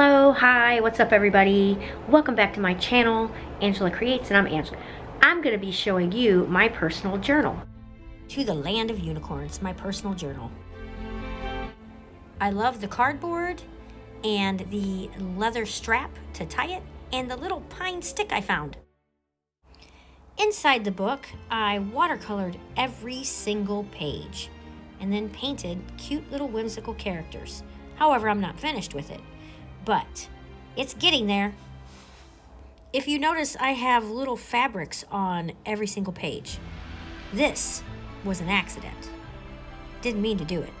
Hello, hi, what's up everybody? Welcome back to my channel, Angela Creates, and I'm Angela. I'm gonna be showing you my personal journal. To the Land of Unicorns, my personal journal. I love the cardboard and the leather strap to tie it and the little pine stick I found. Inside the book, I watercolored every single page and then painted cute little whimsical characters. However, I'm not finished with it but it's getting there. If you notice, I have little fabrics on every single page. This was an accident. Didn't mean to do it.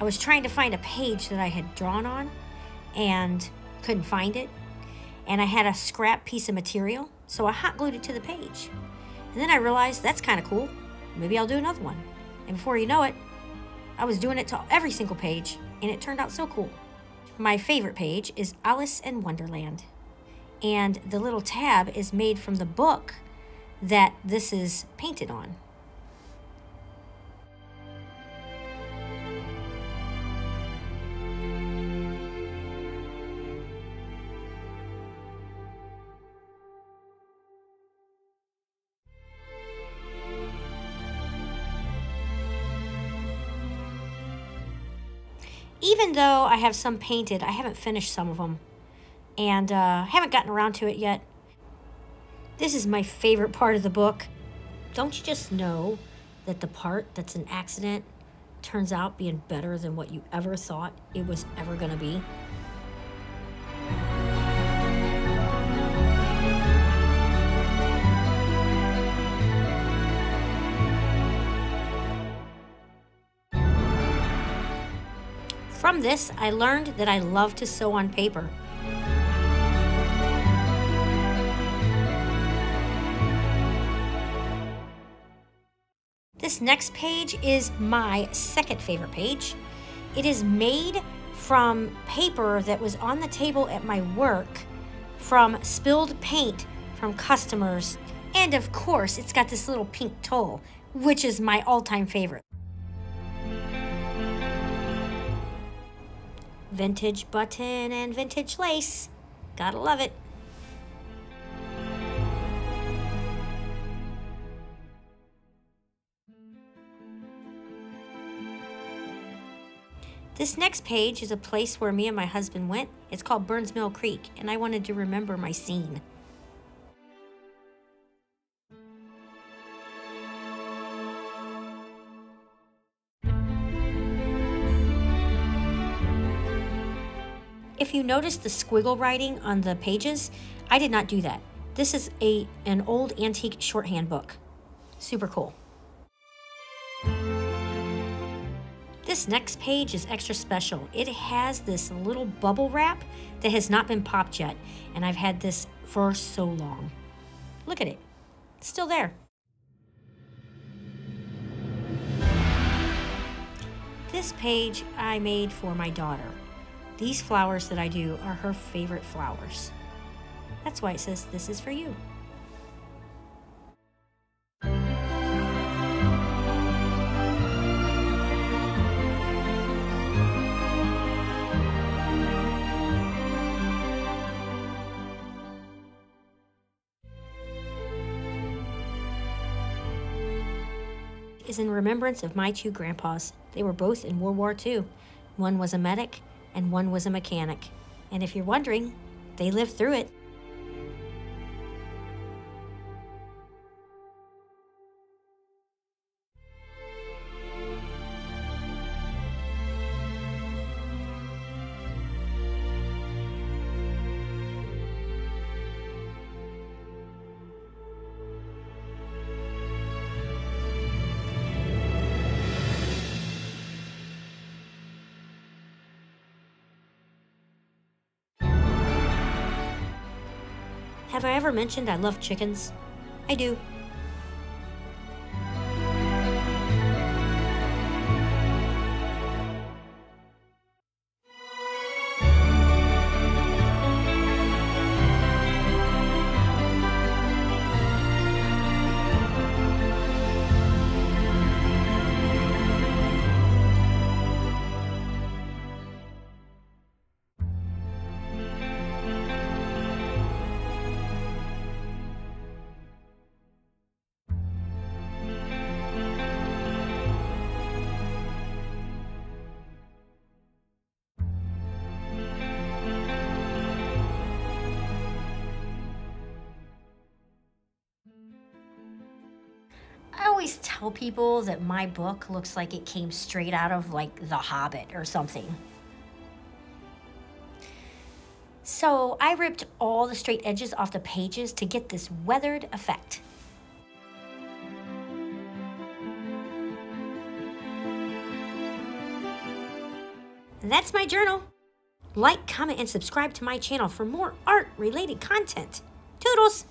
I was trying to find a page that I had drawn on and couldn't find it. And I had a scrap piece of material, so I hot glued it to the page. And then I realized that's kind of cool. Maybe I'll do another one. And before you know it, I was doing it to every single page, and it turned out so cool. My favorite page is Alice in Wonderland. And the little tab is made from the book that this is painted on. Even though I have some painted, I haven't finished some of them. And uh, I haven't gotten around to it yet. This is my favorite part of the book. Don't you just know that the part that's an accident turns out being better than what you ever thought it was ever going to be? From this, I learned that I love to sew on paper. This next page is my second favorite page. It is made from paper that was on the table at my work from spilled paint from customers. And of course, it's got this little pink tulle, which is my all-time favorite. Vintage button and vintage lace. Gotta love it. This next page is a place where me and my husband went. It's called Burns Mill Creek, and I wanted to remember my scene. If you notice the squiggle writing on the pages, I did not do that. This is a an old antique shorthand book. Super cool. This next page is extra special. It has this little bubble wrap that has not been popped yet, and I've had this for so long. Look at it. It's still there. This page I made for my daughter. These flowers that I do are her favorite flowers. That's why it says this is for you. is in remembrance of my two grandpas. They were both in World War II. One was a medic and one was a mechanic. And if you're wondering, they lived through it. Have I ever mentioned I love chickens? I do. I always tell people that my book looks like it came straight out of like The Hobbit or something. So I ripped all the straight edges off the pages to get this weathered effect. That's my journal. Like, comment, and subscribe to my channel for more art related content. Toodles!